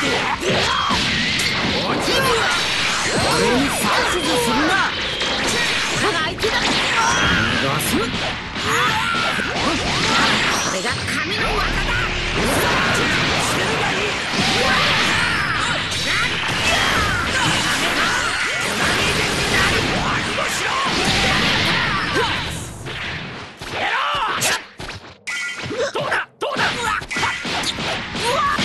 Yeah. Whoa!